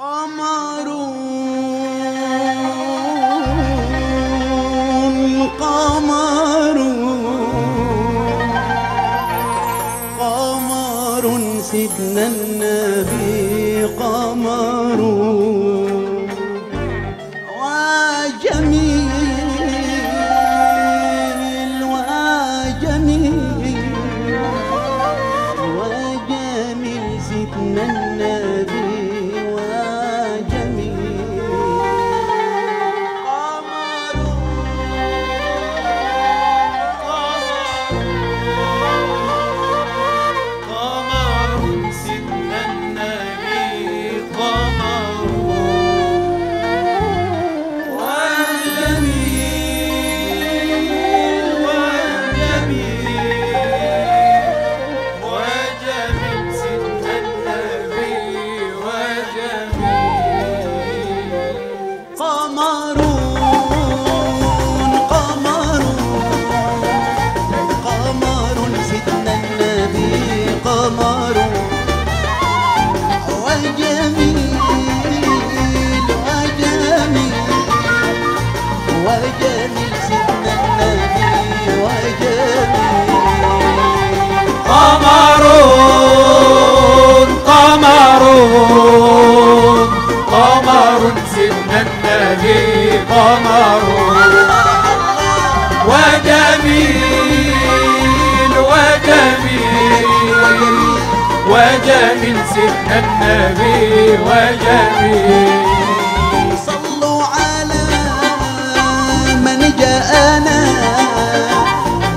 قمر قمر سيدنا قمر قمر سيدنا النبي قمر. وجميل وجميل. وجميل سيدنا النبي وجميل. صلوا على من جاءنا.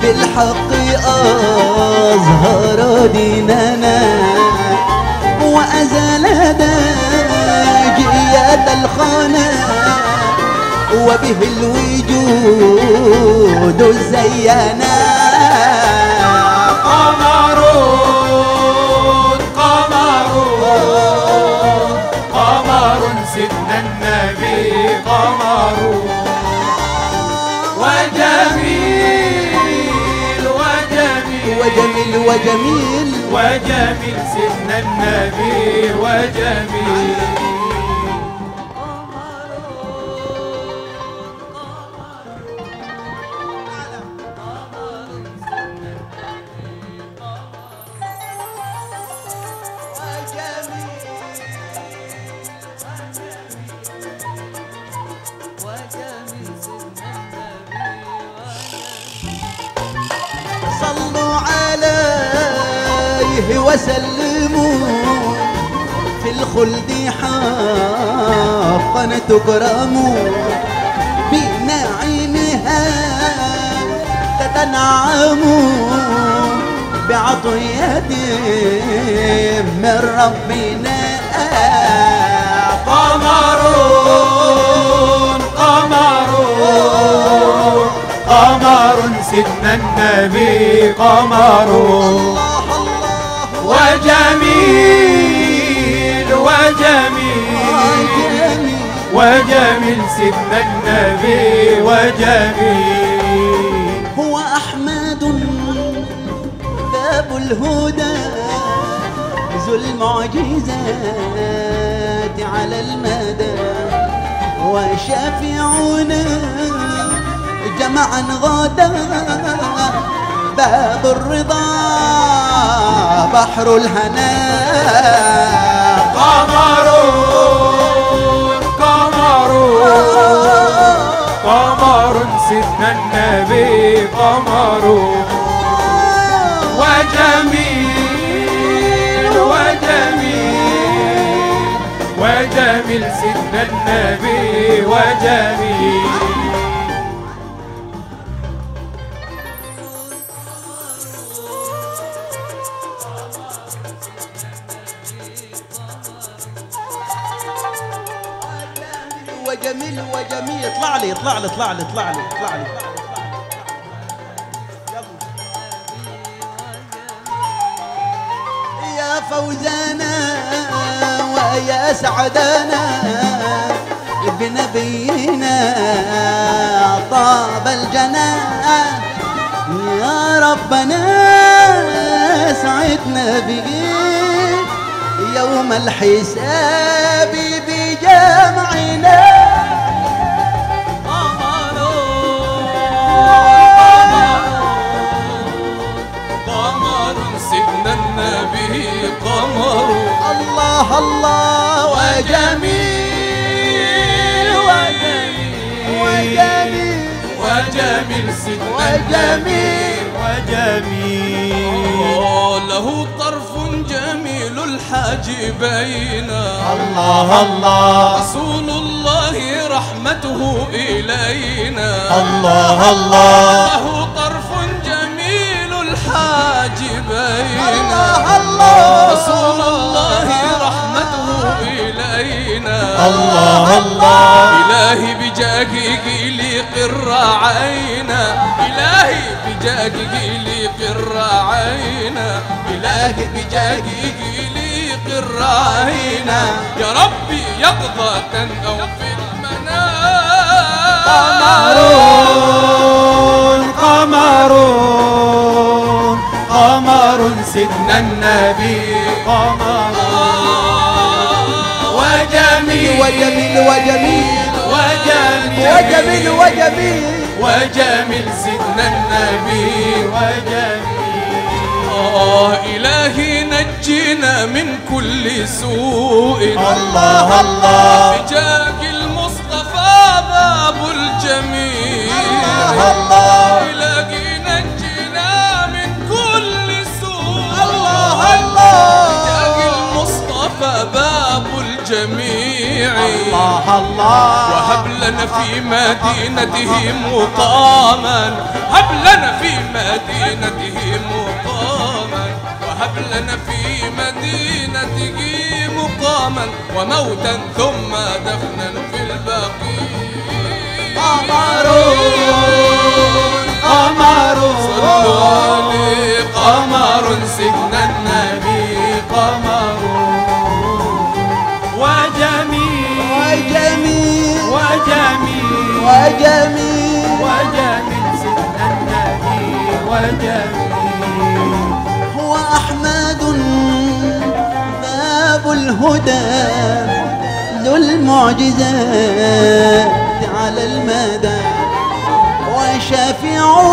بالحق أظهر ديننا. وأزال داجية الخنا وبه الوجود زينا قمر قمر قمر سيدنا النبي قمر. وجميل وجميل وجميل وجميل. وجميل سيدنا النبي وجميل. عليه وسلموا. في الخلد حقا تكرموا بنعيمها تتنعموا بعطية من ربنا قمر. قمر. قمر سيدنا النبي قمر. وجميل وجميل. جميل وجميل سيدنا النبي وجميل. هو أحمد باب الهدى ذو المعجزات على المدى. وشافعنا جمعا غدا باب الرضا بحر الهنا. قمر قمر قمر سيدنا النبي قمر وجميل وجميل. وجميل سيدنا النبي وجميل. وجميل وجميل. اطلع لي اطلع لي اطلع لي اطلع لي اطلع لي. يا فوزانا ويا سعدانا بنبينا طاب الجنان يا ربنا سعدنا به يوم الحساب قمر سيدنا النبي قمر. الله الله وجميل وجميل وجميل. وجميل سيدنا وجميل وجميل. له طرف جميل الحاجبين الله الله. رسول الله رحمته إلينا. الله الله. الله الله. إلهي بجاهك لي قر عينا. إلهي بجاهك لي قر عينا. إلهي بجاهك لي قر عينا. يا ربي يقظة أو في المنام. قمرون قمرون قمر سيدنا النبي. قمر. وجميل وجميل. وجميل وجميل وجميل. وجميل سيدنا النبي وجميل. آه إلهي نجينا من كل سوء. الله الله. بجاك المصطفى باب الجميل. الله إلهي نجينا من كل سوء. الله الله. بجاك المصطفى باب الجميع الله الله. وهب لنا في مدينته مقاما. هب لنا في مدينته مقاما. وهب لنا في مدينته مقاما. وموتا ثم دفنا في البقيع وجميل. النبي وجميل هو أحمد باب الهدى ذو المعجزات على المدى وشفيعنا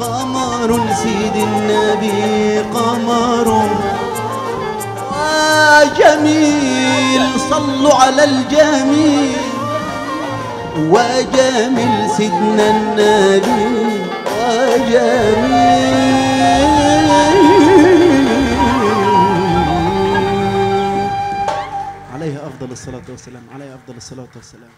قمر سيد النبي قمر وجميل صلوا على الجميل. وجميل سيدنا النبي وجميل الصلاة والسلام عليه أفضل الصلاة والسلام.